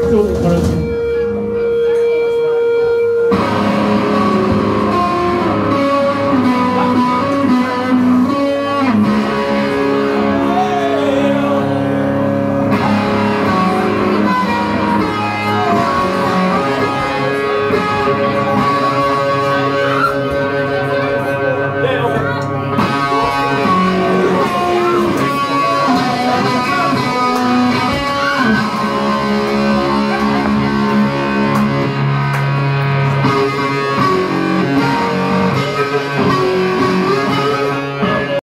con el